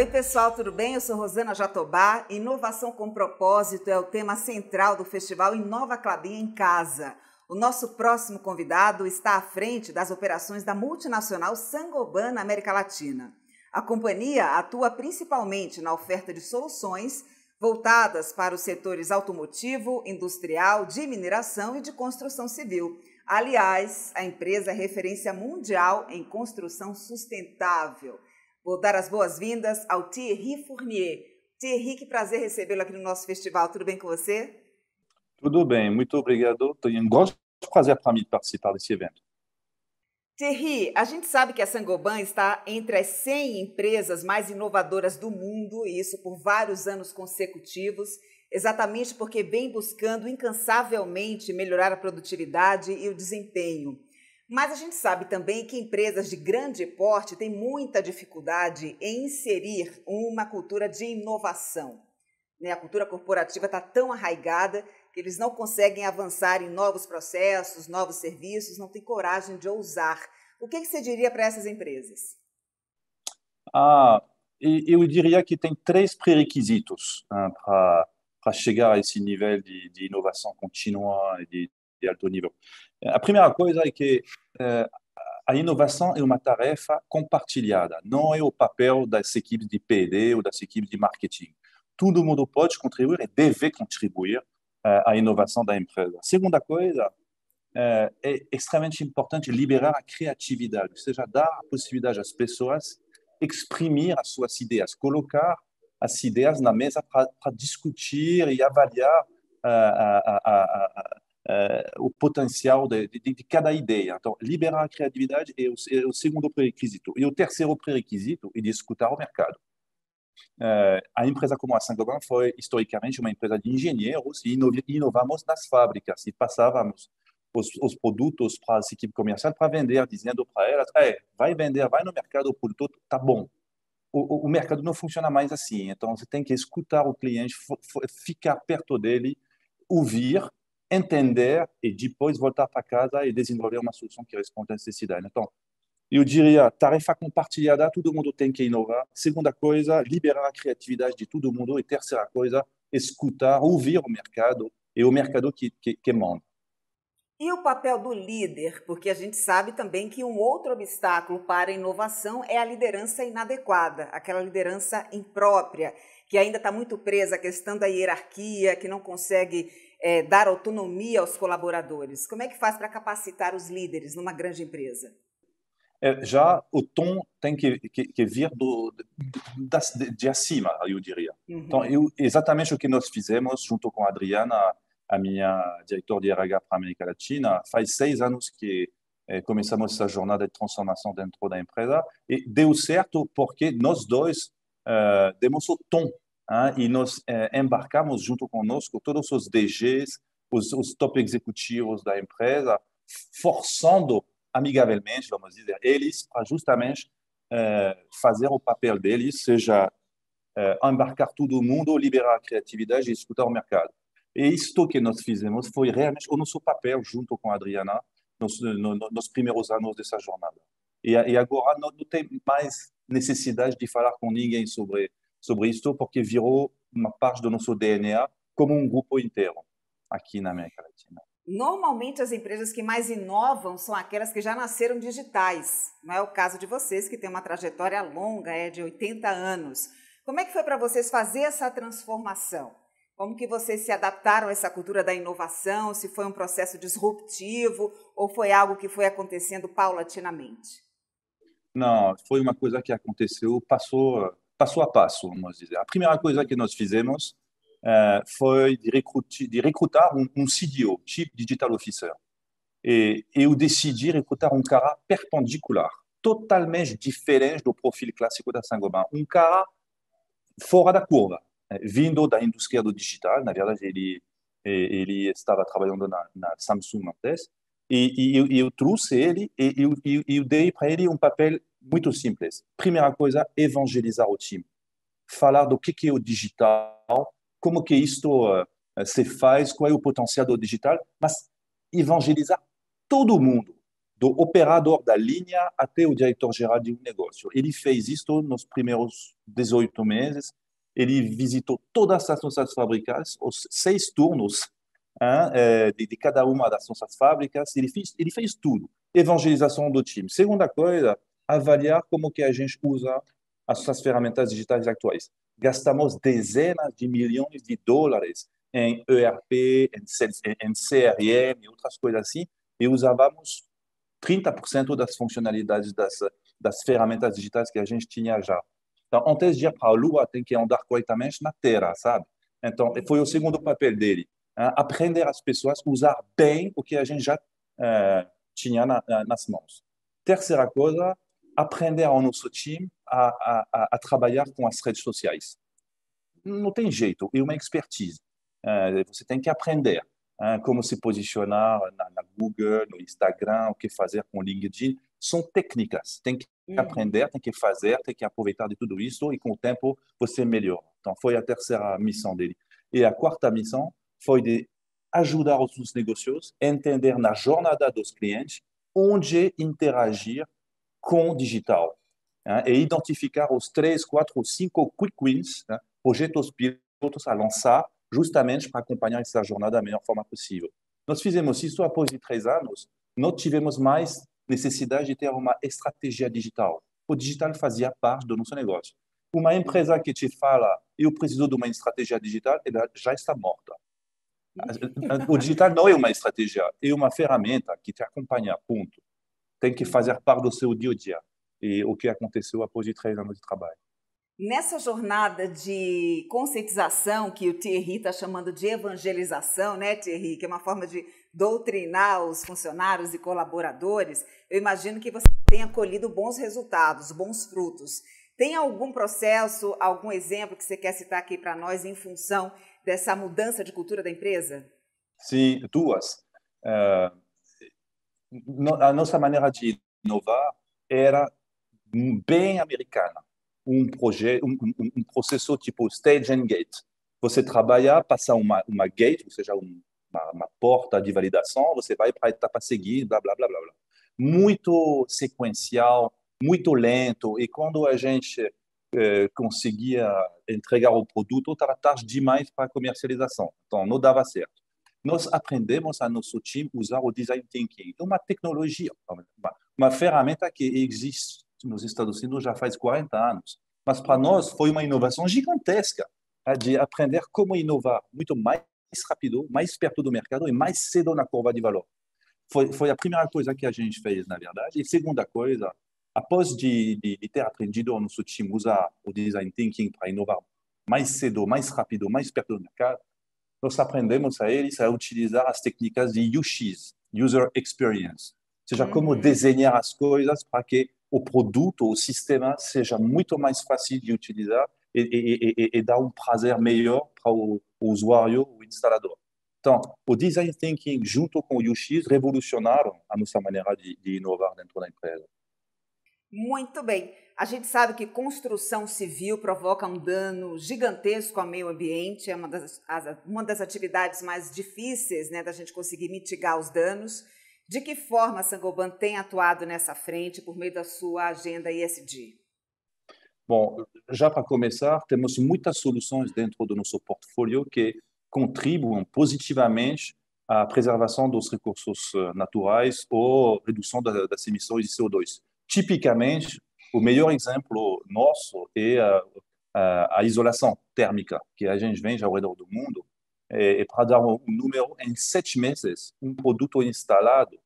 Oi, pessoal, tudo bem? Eu sou Rosana Jatobá. Inovação com propósito é o tema central do festival Inova Clabin em Casa. O nosso próximo convidado está à frente das operações da multinacional Sangoban na América Latina. A companhia atua principalmente na oferta de soluções voltadas para os setores automotivo, industrial, de mineração e de construção civil. Aliás, a empresa é referência mundial em construção sustentável. Vou dar as boas-vindas ao Thierry Fournier. Thierry, que prazer recebê-lo aqui no nosso festival. Tudo bem com você? Tudo bem, muito obrigado. Um grande prazer para mim participar desse evento. Thierry, a gente sabe que a Sangoban está entre as 100 empresas mais inovadoras do mundo, e isso por vários anos consecutivos, exatamente porque vem buscando incansavelmente melhorar a produtividade e o desempenho. Mas a gente sabe também que empresas de grande porte têm muita dificuldade em inserir uma cultura de inovação. Né? A cultura corporativa está tão arraigada que eles não conseguem avançar em novos processos, novos serviços, não têm coragem de ousar. O que, você diria para essas empresas? Ah, eu diria que tem três pré-requisitos né, para chegar a esse nível de inovação contínua e de, de, alto nível. A primeira coisa é que a inovação é uma tarefa compartilhada, não é o papel das equipes de PD ou das equipes de marketing. Todo mundo pode contribuir e deve contribuir a inovação da empresa. Segunda coisa, é, extremamente importante liberar a criatividade, ou seja, dar a possibilidade às pessoas exprimir as suas ideias, colocar as ideias na mesa para discutir e avaliar o potencial de, de, de, cada ideia. Então, liberar a criatividade é o, é o segundo pré-requisito. E o terceiro pré-requisito é de escutar o mercado. Uh, a empresa como a Saint-Gobain foi historicamente uma empresa de engenheiros e inovamos nas fábricas e passávamos os, os produtos para as equipes comerciais para vender, dizendo para elas, é, vai vender, vai no mercado, o produto tá bom. O, o, mercado não funciona mais assim, então você tem que escutar o cliente, ficar perto dele, ouvir, entender e depois voltar para casa e desenvolver uma solução que responde à necessidade. Então, eu diria, tarefa compartilhada, todo mundo tem que inovar. Segunda coisa, liberar a criatividade de todo mundo. E terceira coisa, escutar, ouvir o mercado e o mercado que, que, que manda. E o papel do líder? Porque a gente sabe também que um outro obstáculo para a inovação é a liderança inadequada, aquela liderança imprópria, que ainda está muito presa à questão da hierarquia, que não consegue é, dar autonomia aos colaboradores. Como é que faz para capacitar os líderes numa grande empresa? é, já o tom tem que, que, que vir do, de, de, acima, eu diria. Uhum. Então, eu, exatamente o que nós fizemos junto com a Adriana, a minha diretora de RH para a América Latina, faz seis anos que é, começamos essa jornada de transformação dentro da empresa e deu certo porque nós dois é, demos o tom hein, e nós é, embarcamos junto conosco todos os DGs, os, os top executivos da empresa, forçando amigavelmente, vamos dizer, eles para justamente é, fazer o papel deles, seja é, embarcar todo mundo, liberar a criatividade e escutar o mercado. E isto que nós fizemos foi realmente o nosso papel junto com a Adriana nos, no, nos primeiros anos dessa jornada. E, e agora não, não, tem mais necessidade de falar com ninguém sobre sobre isto, porque virou uma parte do nosso DNA como um grupo inteiro aqui na América Latina. Normalmente, as empresas que mais inovam são aquelas que já nasceram digitais. Não é o caso de vocês, que têm uma trajetória longa, é de 80 anos. Como é que foi para vocês fazer essa transformação? Como que vocês se adaptaram a essa cultura da inovação? Se foi um processo disruptivo ou foi algo que foi acontecendo paulatinamente? Não, foi uma coisa que aconteceu passou passo a passo, vamos dizer. A primeira coisa que nós fizemos uh, foi de, de recrutar um, um, CDO, Chief Digital Officer. E eu decidi recrutar um cara perpendicular, totalmente diferente do perfil clássico da Saint-Gobain. Um cara fora da curva, eh, vindo da indústria do digital. Na verdade, ele, ele estava trabalhando na, na Samsung antes. E, e eu, eu, trouxe ele e eu, eu, eu dei para ele um papel muito simples. Primeira coisa, evangelizar o time. Falar do que, é o digital, como que isto uh, se faz, qual é o potencial do digital, mas evangelizar todo mundo, do operador da linha até o diretor-geral de um negócio. Ele fez isso nos primeiros 18 meses. Ele visitou todas as nossas fábricas, os seis turnos hein, eh, de, de, cada uma das nossas fábricas. Ele fez, ele fez tudo. Evangelização do time. Segunda coisa, avaliar como que a gente usa as ferramentas digitais atuais. Gastamos dezenas de milhões de dólares em ERP, em, CRM e outras coisas assim, e usávamos 30% das funcionalidades das, das ferramentas digitais que a gente tinha já. Então, antes de ir para a Lua, tem que andar corretamente na Terra, sabe? Então, foi o segundo papel dele. Hein? Aprender as pessoas a usar bem o que a gente já eh, tinha na, nas mãos. Terceira coisa, aprender ao nosso time a, a, a, trabalhar com as redes sociais. Não tem jeito, é uma expertise. Você tem que aprender como se posicionar na, Google, no Instagram, o que fazer com o LinkedIn. São técnicas, tem que uhum. aprender, tem que fazer, tem que aproveitar de tudo isso e com o tempo você melhora. Então foi a terceira missão dele. E a quarta missão foi de ajudar os negócios a entender na jornada dos clientes onde interagir com o digital hein, e identificar os três, quatro, cinco quick wins, hein, projetos pilotos a lançar justamente para acompanhar essa jornada da melhor forma possível. Nós fizemos isso após três anos, não tivemos mais necessidade de ter uma estratégia digital. O digital fazia parte do nosso negócio. Uma empresa que te fala, eu preciso de uma estratégia digital, ela já está morta. O digital não é uma estratégia, é uma ferramenta que te acompanha, ponto. Tem que fazer parte do seu dia a dia. E o que aconteceu após três anos de trabalho. Nessa jornada de conscientização, que o Thierry está chamando de evangelização, né, Thierry? Que é uma forma de doutrinar os funcionários e colaboradores, eu imagino que você tenha colhido bons resultados, bons frutos. Tem algum processo, algum exemplo que você quer citar aqui para nós em função dessa mudança de cultura da empresa? Sim, duas. Uh, a nossa maneira de inovar era bem americana um projeto, um, um, processo tipo stage and gate. Você trabalha, passa uma, uma gate, ou seja, uma, uma porta de validação, você vai para a etapa seguinte, blá, blá, blá, blá, blá. Muito sequencial, muito lento, e quando a gente eh, conseguia entregar o produto, estava tarde demais para a comercialização. Então, não dava certo. Nós aprendemos a nosso time usar o design thinking, uma tecnologia, uma, ferramenta que existe nos Estados Unidos já faz 40 anos. Mas para nós foi uma inovação gigantesca tá? de aprender como inovar muito mais rápido, mais perto do mercado e mais cedo na curva de valor. Foi, foi a primeira coisa que a gente fez, na verdade. E segunda coisa, após de, de, de ter aprendido o nosso time usar o design thinking para inovar mais cedo, mais rápido, mais perto do mercado, nós aprendemos a eles a utilizar as técnicas de UX, User Experience, ou seja, como uhum. desenhar as coisas para que o produto, o sistema seja muito mais fácil de utilizar e, e, e, e dar um prazer melhor para o, o usuário, o instalador. Então, o design thinking junto com o UX revolucionaram a nossa maneira de, de inovar dentro da empresa. Muito bem. A gente sabe que construção civil provoca um dano gigantesco ao meio ambiente, é uma das, uma das atividades mais difíceis né, da gente conseguir mitigar os danos. De que forma a Sangoban tem atuado nessa frente por meio da sua agenda ESG? Bom, já para começar, temos muitas soluções dentro do nosso portfólio que contribuem positivamente à preservação dos recursos eh, naturais ou redução das emissões de CO2. Tipicamente, o melhor exemplo nosso é a, a, a isolação térmica que a gente vende ao redor do mundo é, para dar um número, em sete meses, um produto instalado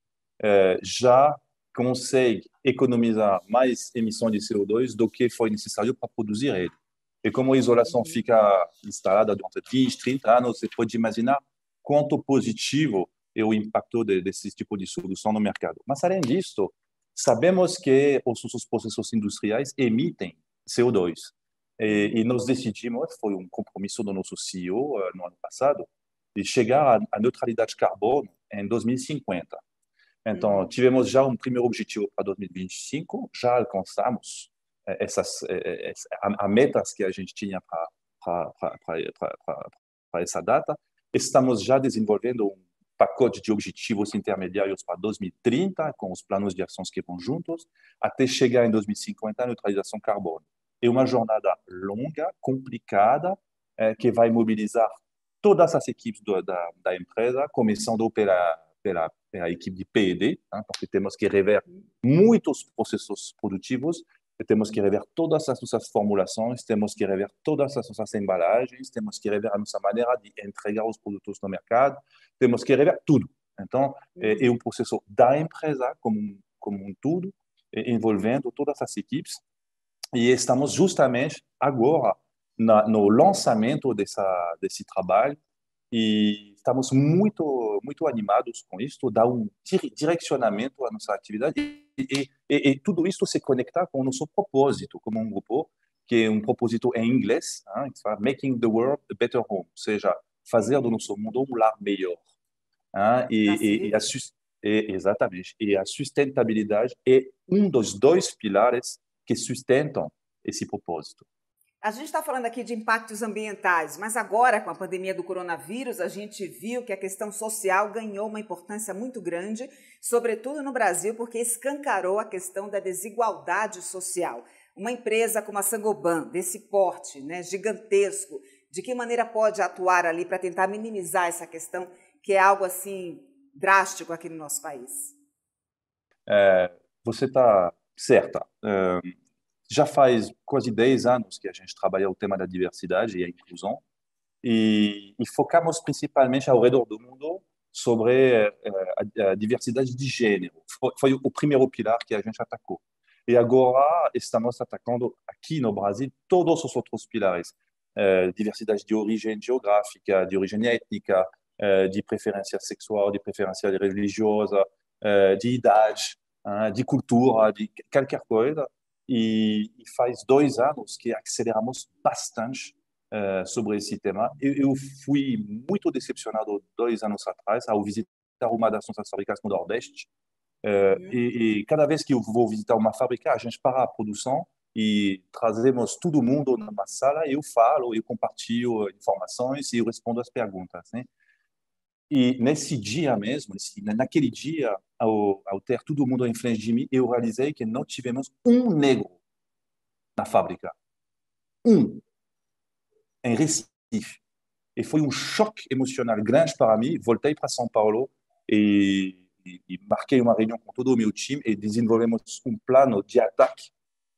é, já consegue economizar mais emissões de CO2 do que foi necessário para produzir ele. E como a isolação fica instalada durante 20, 30 anos, você pode imaginar quanto positivo é o impacto de, desse tipo de solução no mercado. Mas, além disso, sabemos que os nossos processos industriais emitem CO2. E, e, nós decidimos, foi um compromisso do nosso CEO uh, no ano passado, de chegar à, neutralidade de carbono em 2050. Então, uhum. tivemos já um primeiro objetivo para 2025, já alcançamos eh, essas eh, a, a metas que a gente tinha para essa data. Estamos já desenvolvendo um pacote de objetivos intermediários para 2030, com os planos de ações que vão juntos, até chegar em 2050 à neutralização carbono. É uma jornada longa, complicada, é, que vai mobilizar todas as equipes do, da, da, empresa, começando pela, pela, pela equipe de P&D, hein, porque temos que rever muitos processos produtivos, temos que rever todas as nossas formulações, temos que rever todas as nossas embalagens, temos que rever a nossa maneira de entregar os produtos no mercado, temos que rever tudo. Então, é, é um processo da empresa como, como um todo, envolvendo todas as equipes, e estamos justamente agora na, no lançamento dessa, desse trabalho e estamos muito muito animados com isso, dá um direcionamento à nossa atividade e, e, e, tudo isso se conecta com o nosso propósito como um grupo que é um propósito em inglês, hein, que fala Making the World a Better Home, ou seja, fazer do nosso mundo um lar melhor. Hein, e, e, a, exatamente. E a sustentabilidade é um dos dois pilares que sustentam esse propósito. A gente está falando aqui de impactos ambientais, mas agora, com a pandemia do coronavírus, a gente viu que a questão social ganhou uma importância muito grande, sobretudo no Brasil, porque escancarou a questão da desigualdade social. Uma empresa como a Sangoban, desse porte né, gigantesco, de que maneira pode atuar ali para tentar minimizar essa questão, que é algo assim drástico aqui no nosso país? É, você está certa. Já faz quase 10 anos que a gente trabalha o tema da diversidade e a inclusão e, e focamos principalmente ao redor do mundo sobre eh, a, a diversidade de gênero. Foi, foi, o primeiro pilar que a gente atacou. E agora estamos atacando aqui no Brasil todos os outros pilares. Eh, diversidade de origem geográfica, de origem étnica, eh, de preferência sexual, de preferência religiosa, de idade, de cultura, de qualquer coisa e, e, faz dois anos que aceleramos bastante uh, sobre esse tema. Eu, eu, fui muito decepcionado dois anos atrás ao visitar uma das nossas fábricas no Nordeste. Uh, uhum. e, e, cada vez que eu vou visitar uma fábrica, a gente para a produção e trazemos todo mundo numa sala. Eu falo, eu compartilho informações e eu respondo as perguntas. Né? E nesse dia mesmo, naquele dia, ao, ao ter todo mundo em frente de mim, eu realizei que não tivemos um negro na fábrica. Um. Em Recife. E foi um choque emocional grande para mim. Voltei para São Paulo e, e, e, marquei uma reunião com todo o meu time e desenvolvemos um plano de ataque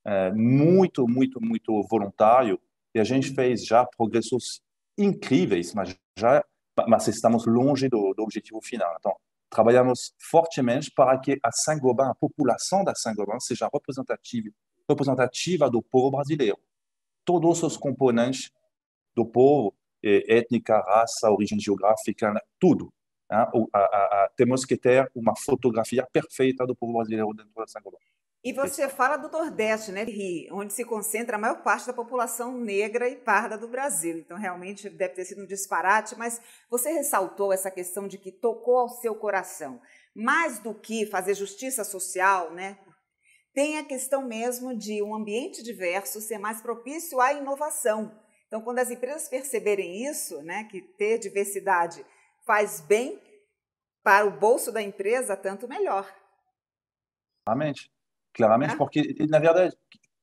uh, muito, muito, muito voluntário. E a gente fez já progressos incríveis, mas já mas estamos longe do, do objetivo final. Então, trabalhamos fortemente para que a Saint-Gobain, a população da Saint-Gobain, seja representativa, representativa do povo brasileiro. Todos os componentes do povo, étnica, raça, origem geográfica, tudo. Né? A, a, a, temos que ter uma fotografia perfeita do povo brasileiro dentro da Saint-Gobain. E você fala do Nordeste, né, onde se concentra a maior parte da população negra e parda do Brasil. Então, realmente deve ter sido um disparate, mas você ressaltou essa questão de que tocou ao seu coração. Mais do que fazer justiça social, né, tem a questão mesmo de um ambiente diverso ser mais propício à inovação. Então, quando as empresas perceberem isso, né, que ter diversidade faz bem para o bolso da empresa, tanto melhor. Realmente claramente, é. porque, na verdade,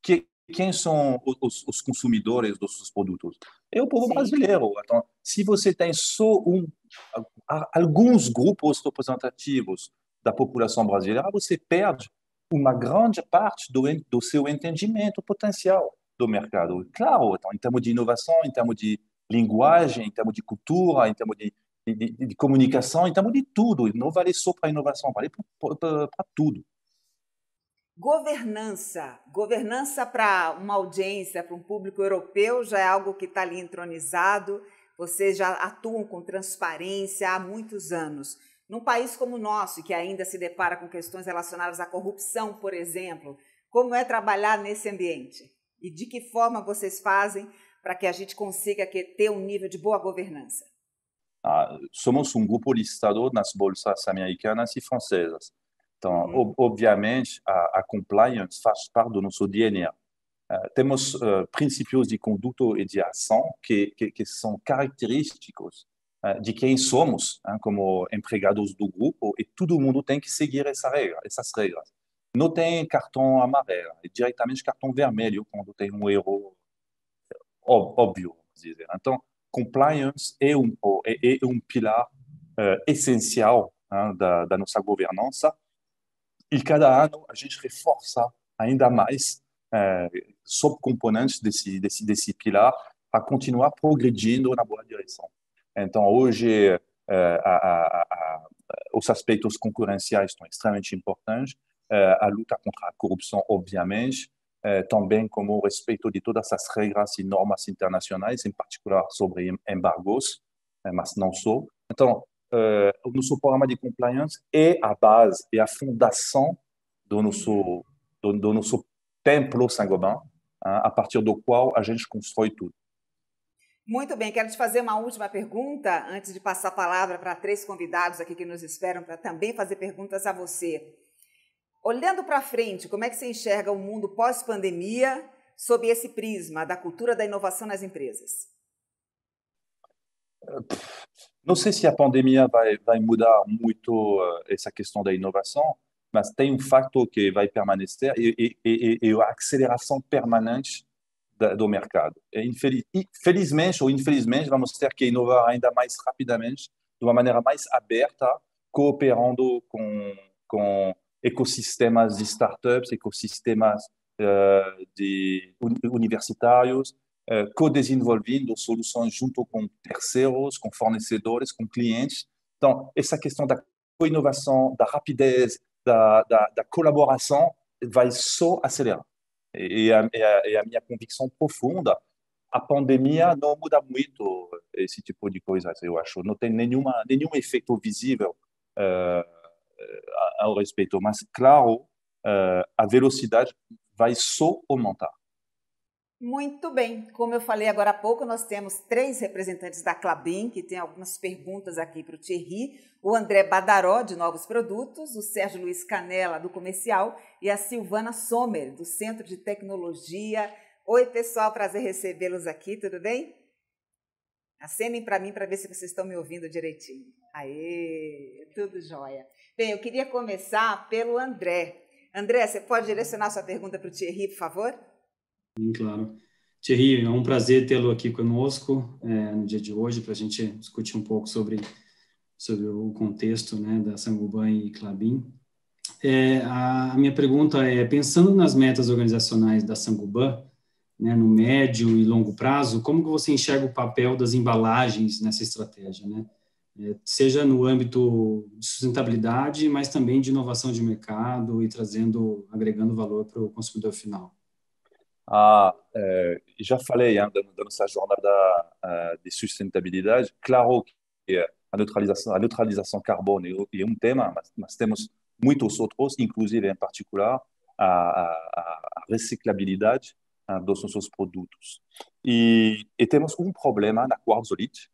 que, quem são os, os, consumidores dos produtos? É o povo Sim. brasileiro. Então, se você tem só um, alguns grupos representativos da população brasileira, você perde uma grande parte do, do seu entendimento potencial do mercado. Claro, então, em termos de inovação, em termos de linguagem, em termos de cultura, em termos de, de, de comunicação, em termos de tudo. Não vale só para a inovação, vale para tudo. Governança. Governança para uma audiência, para um público europeu, já é algo que está ali entronizado. Vocês já atuam com transparência há muitos anos. Num país como o nosso, que ainda se depara com questões relacionadas à corrupção, por exemplo, como é trabalhar nesse ambiente? E de que forma vocês fazem para que a gente consiga ter um nível de boa governança? Ah, somos um grupo listado nas bolsas americanas e francesas. Então, uhum. obviamente, a, a, compliance faz parte do nosso DNA. Uh, temos uh, princípios de conduta e de ação que, que, que, são característicos de quem somos como empregados do grupo e todo mundo tem que seguir essa regra, essas regras. Não tem cartão amarelo, é diretamente cartão vermelho quando tem um erro óbvio. Dizer. Então, compliance é um, é, é um pilar uh, essencial hein, da, da, nossa governança e cada ano a gente reforça ainda mais uh, subcomponentes desse, desse, desse pilar para continuar progredindo na boa direção. Então, hoje, uh, a, a, a, os aspectos concorrenciais estão extremamente importantes, a luta contra a corrupção, obviamente, também como o respeito de todas as regras e normas internacionais, em particular sobre embargos, mas não só. Então, o nosso programa de compliance é a base, é a fundação do nosso, do, do nosso templo Saint-Gobain, a partir do qual a gente constrói tudo. Muito bem, quero te fazer uma última pergunta antes de passar a palavra para três convidados aqui que nos esperam para também fazer perguntas a você. Olhando para frente, como é que você enxerga o mundo pós-pandemia sob esse prisma da cultura da inovação nas empresas? Não sei se a pandemia vai, vai mudar muito eh, essa questão da inovação, mas tem um fator que vai permanecer e, e, e a aceleração permanente do mercado. Infeliz, felizmente ou infelizmente, vamos ter que inovar ainda mais rapidamente, de uma maneira mais aberta, cooperando com, com ecossistemas de startups, ecossistemas uh, de universitários, co-desenvolvendo soluções junto com terceiros, com fornecedores, com clientes. Então, essa questão da co-inovação, da rapidez, da, da, da, colaboração vai só acelerar. E a, e, a, e a minha convicção profunda a pandemia não muda muito esse tipo de coisa, eu acho. Não tem nenhuma, nenhum efeito visível uh, ao respeito, mas claro, eh, a velocidade vai só aumentar. Muito bem. Como eu falei agora há pouco, nós temos três representantes da Clabin, que tem algumas perguntas aqui para o Thierry. O André Badaró, de Novos Produtos, o Sérgio Luiz Canela, do Comercial, e a Silvana Sommer, do Centro de Tecnologia. Oi, pessoal, prazer recebê-los aqui, tudo bem? Acenem para mim para ver se vocês estão me ouvindo direitinho. Aê, tudo jóia. Bem, eu queria começar pelo André. André, você pode direcionar sua pergunta para o Thierry, por favor? Sim, claro. Thierry, é um prazer tê-lo aqui conosco é, no dia de hoje para a gente discutir um pouco sobre, sobre o contexto né, da Sangoban e Clabin. É, a, a minha pergunta é, pensando nas metas organizacionais da Sangoban, né, no médio e longo prazo, como que você enxerga o papel das embalagens nessa estratégia, né? É, seja no âmbito de sustentabilidade, mas também de inovação de mercado e trazendo, agregando valor para o consumidor final. Ah, é, já falei hein, da, nossa jornada uh, de sustentabilidade. Claro que a neutralização, a neutralização carbono é um tema, mas, mas temos muitos outros, inclusive em particular a, a, a reciclabilidade dos nossos produtos. E, e, temos um problema na quartzolite,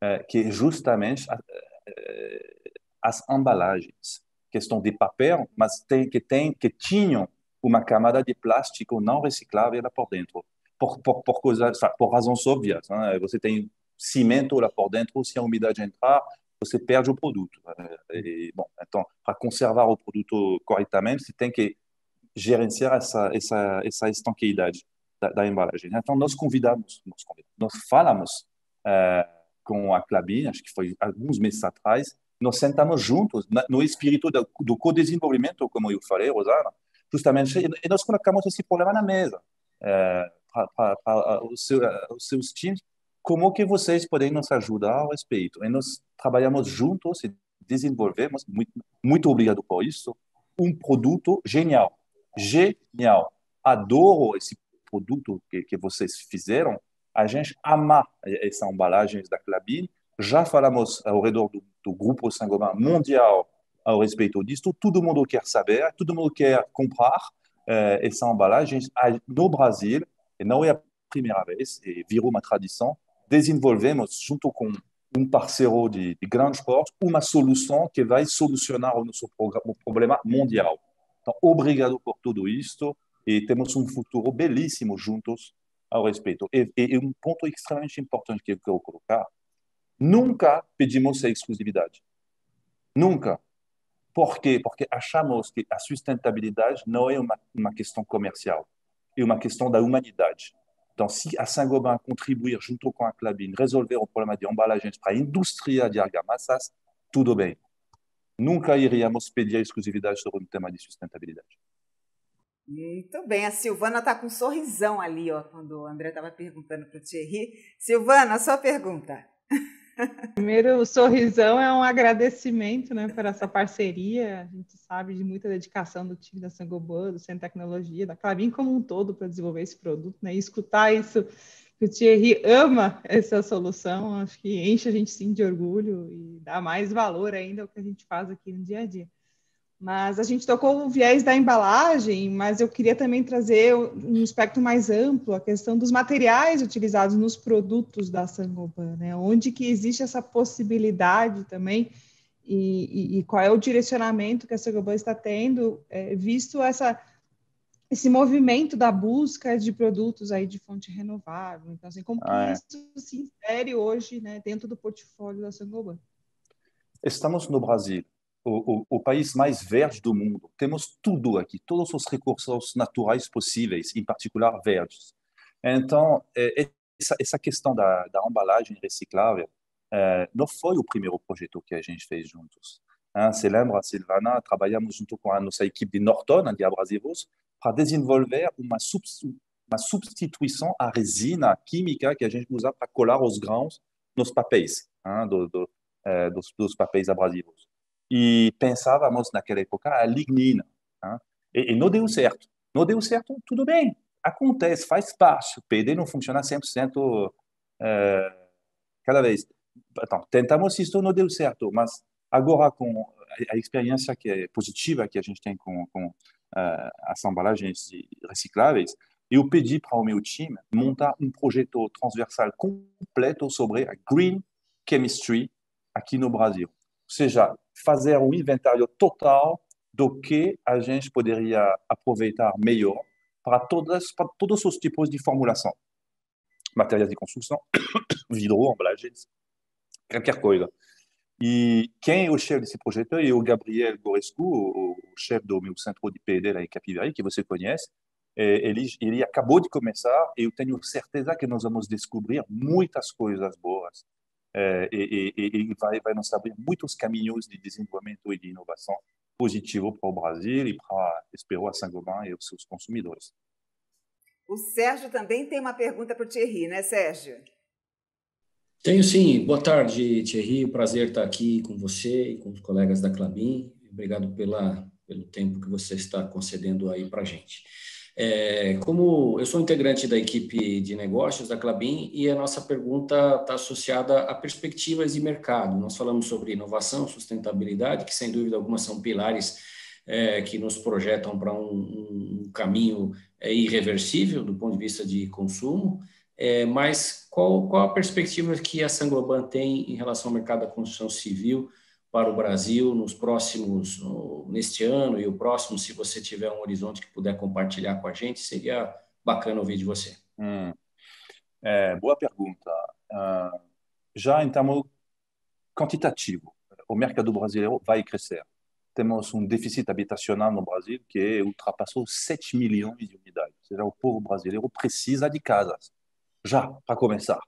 é, que é justamente é, as embalagens, questão de papel, mas tem, que, tem, que tinham uma camada de plástico não reciclável lá por dentro, por, por, por, por razões óbvias. Né? Você tem cimento lá por dentro, se a umidade entrar, você perde o produto. E, bom, então, para conservar o produto corretamente, você tem que gerenciar essa, essa, essa estanqueidade da, da embalagem. Então, nós convidamos, nós, convidamos, nós falamos é, com a Clabin, acho que foi alguns meses atrás, nós sentamos juntos no espírito do, do co-desenvolvimento, como eu falei, Rosana, justamente, e nós colocamos esse problema na mesa é, para os, seu, os seus times, como que vocês podem nos ajudar a respeito. E nós trabalhamos juntos e desenvolvemos, muito, muito obrigado por isso, um produto genial, genial. Adoro esse produto que, que vocês fizeram, a gente ama essa embalagem da Clabin. Já falamos ao redor do, do grupo Saint-Gobain mundial ao respeito disso. Todo mundo quer saber, todo mundo quer comprar eh, essa embalagem. No Brasil, e não é a primeira vez, e virou uma tradição, desenvolvemos, junto com um parceiro de, de grande porte, uma solução que vai solucionar o nosso o problema mundial. Então, obrigado por tudo isto e temos um futuro belíssimo juntos ao respeito. E, e um ponto extremamente importante que eu quero colocar Nunca pedimos a exclusividade. Nunca. Por quê? Porque achamos que a sustentabilidade não é uma, uma questão comercial, é uma questão da humanidade. Então, se a Saint-Gobain contribuir junto com a Clabin, resolver o problema de embalagens para a indústria de argamassas, tudo bem. Nunca iríamos pedir exclusividade sobre um tema de sustentabilidade. Muito bem, a Silvana está com um sorrisão ali, ó, quando o André estava perguntando para o Thierry. Silvana, sua pergunta. Primeiro, o sorrisão é um agradecimento né, por essa parceria. A gente sabe de muita dedicação do time da Sangoban, do Centro de Tecnologia, da Clabin como um todo para desenvolver esse produto. Né? E escutar isso, que o Thierry ama essa solução, acho que enche a gente sim de orgulho e dá mais valor ainda ao que a gente faz aqui no dia a dia. Mas a gente tocou o viés da embalagem, mas eu queria também trazer um aspecto mais amplo, a questão dos materiais utilizados nos produtos da Sangoban, né? Onde que existe essa possibilidade também e, e, e qual é o direcionamento que a Sangoban está tendo, é, visto essa esse movimento da busca de produtos aí de fonte renovável. Então, assim, como ah, é. isso se insere hoje, né, dentro do portfólio da Sangoban? Estamos no Brasil o, o, o, país mais verde do mundo. Temos tudo aqui, todos os recursos naturais possíveis, em particular verdes. Então, é, essa, essa questão da, da embalagem reciclável é, não foi o primeiro projeto que a gente fez juntos. Você lembra, Silvana, trabalhamos junto com a nossa equipe de Norton, de abrasivos, para desenvolver uma, uma substituição à resina química que a gente usa para colar os grãos nos papéis, do, do, é, dos, dos papéis abrasivos e pensávamos naquela época a lignina. Né? E, e, não deu certo. Não deu certo, tudo bem. Acontece, faz parte. O PD não funciona 100% é, cada vez. Então, tentamos isso, não deu certo. Mas agora, com a experiência que é positiva que a gente tem com, com uh, as embalagens recicláveis, eu pedi para o meu time montar um projeto transversal completo sobre a green chemistry aqui no Brasil. Ou seja, fazer um inventário total do que a gente poderia aproveitar melhor para, todas, para todos os tipos de formulação. Materiais de construção, vidro, embalagens, qualquer coisa. E quem é o chefe desse projeto é o Gabriel Gorescu, o chefe do meu centro de PD lá em Capivari, que você conhece. Ele, ele acabou de começar e eu tenho certeza que nós vamos descobrir muitas coisas boas é, e, e, e, vai, vai nos abrir muitos caminhos de desenvolvimento e de inovação positivo para o Brasil e para, espero, a Saint-Gobain e os seus consumidores. O Sérgio também tem uma pergunta para o Thierry, né, Sérgio? Tenho sim. Boa tarde, Thierry. Prazer estar aqui com você e com os colegas da Clabin. Obrigado pela, pelo tempo que você está concedendo aí para a gente. É, como eu sou integrante da equipe de negócios da Clabin e a nossa pergunta está associada a perspectivas de mercado. Nós falamos sobre inovação, sustentabilidade, que sem dúvida algumas são pilares é, que nos projetam para um, um, caminho é, irreversível do ponto de vista de consumo. É, mas qual, qual a perspectiva que a Sangloban tem em relação ao mercado da construção civil para o Brasil nos próximos, neste ano e o próximo, se você tiver um horizonte que puder compartilhar com a gente, seria bacana ouvir de você. Hum. É, boa pergunta. Uh, já em termos quantitativo, o mercado brasileiro vai crescer. Temos um déficit habitacional no Brasil que ultrapassou 7 milhões de unidades. Ou seja, o povo brasileiro precisa de casas, já, para começar.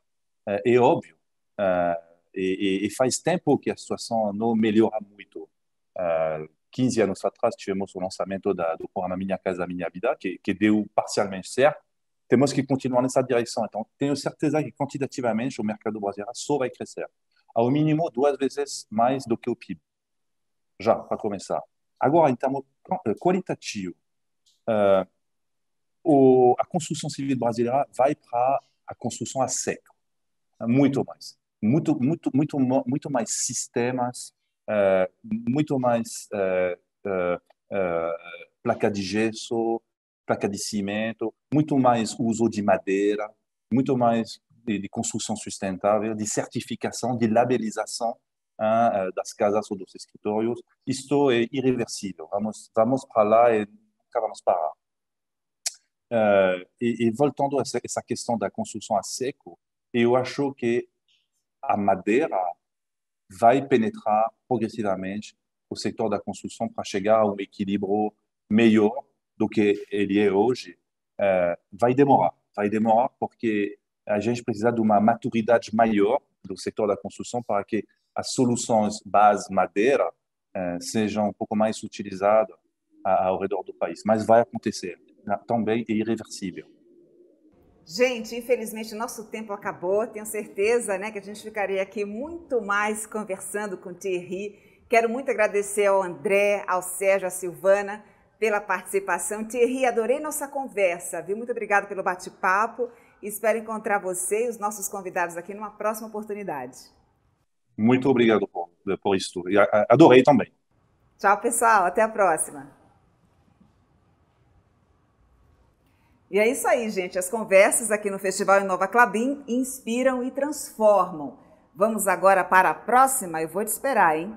É, é óbvio. Uh, e, e, faz tempo que a situação não melhora muito. Uh, 15 anos atrás tivemos o lançamento da, do programa Minha Casa Minha Vida, que, que deu parcialmente certo. Temos que continuar nessa direção. Então, tenho certeza que quantitativamente o mercado brasileiro só vai crescer. Ao mínimo, duas vezes mais do que o PIB. Já, para começar. Agora, em termos qualitativo, uh, o, a construção civil brasileira vai para a construção a seco. Muito mais muito muito muito muito mais sistemas uh, muito mais uh, uh, placa de gesso placa de cimento muito mais uso de madeira muito mais de, de construção sustentável de certificação de labelização das casas ou dos escritórios. Isto é irreversível. Vamos vamos para lá e nunca vamos parar. E, e voltando a essa, essa questão da construção a seco eu acho que a madeira vai penetrar progressivamente o setor da construção para chegar a um equilíbrio melhor do que ele é hoje. É, vai demorar, vai demorar porque a gente precisa de uma maturidade maior do setor da construção para que as soluções base madeira é, sejam um pouco mais utilizadas ao redor do país. Mas vai acontecer, né? também é irreversível. Gente, infelizmente nosso tempo acabou. Tenho certeza, né, que a gente ficaria aqui muito mais conversando com Thierry. Quero muito agradecer ao André, ao Sérgio, à Silvana pela participação. Thierry, adorei nossa conversa, viu? Muito obrigada pelo bate-papo. Espero encontrar você e os nossos convidados aqui numa próxima oportunidade. Muito obrigado por, por isso. E adorei também. Tchau, pessoal. Até a próxima. E é isso aí, gente. As conversas aqui no Festival Inova Clabin inspiram e transformam. Vamos agora para a próxima? Eu vou te esperar, hein?